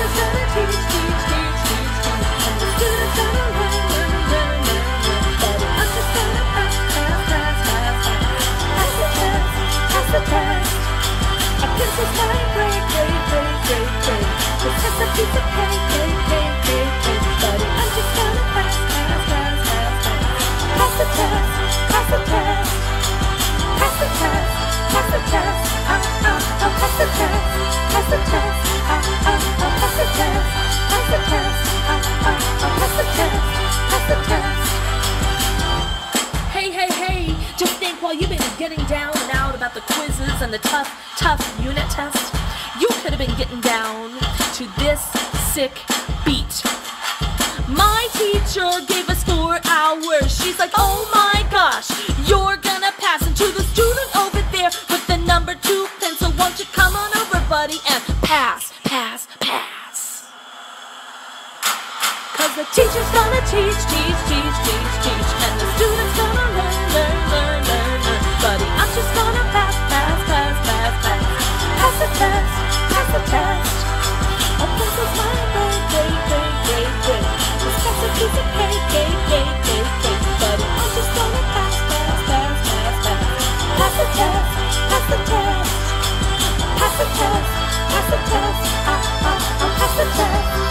Pass the test, pass the test, oh, oh, oh, pass the test, pass the test. Getting down and out about the quizzes and the tough, tough unit test, you could have been getting down to this sick beat. My teacher gave us four hours. She's like, oh my gosh, you're gonna pass. And to the student over there with the number two pencil, won't you come on over, buddy, and pass, pass, pass. Cause the teacher's gonna teach, teach, teach, teach, teach, and the student's gonna positive, positive, I, I, I'm positive.